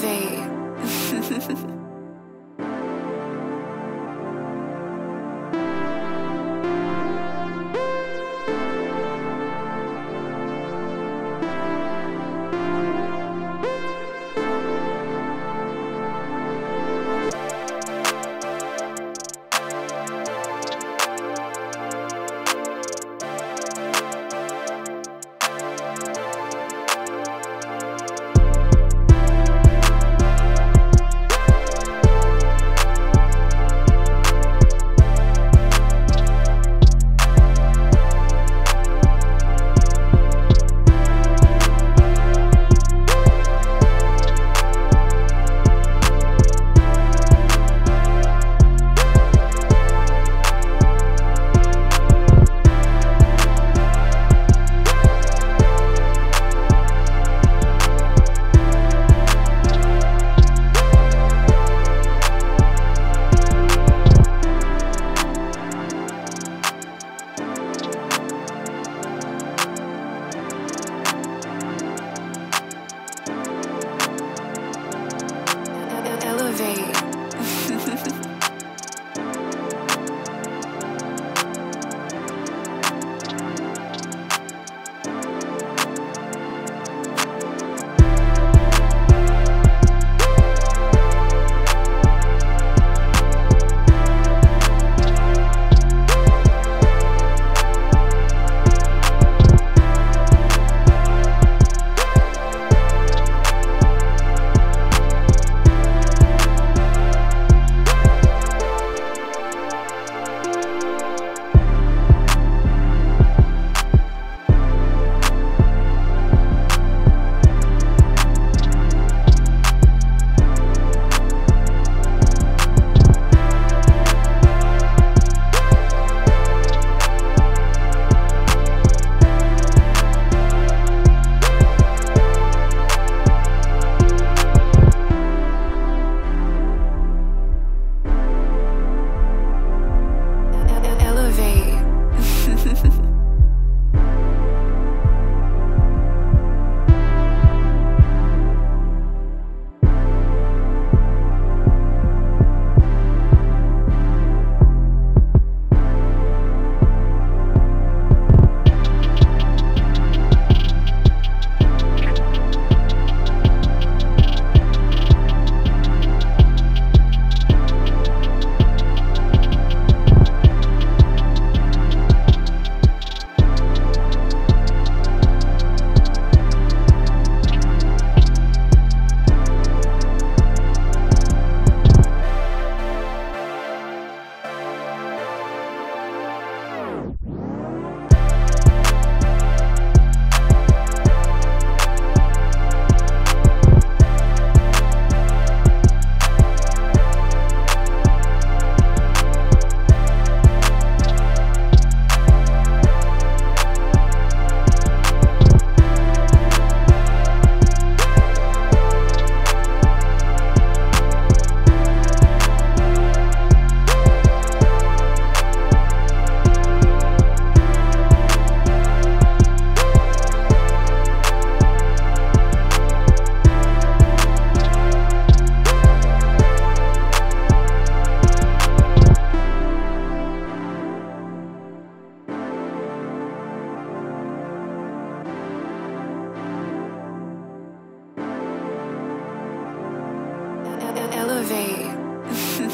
Elevate.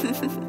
Elevate. Elevate. Elevate.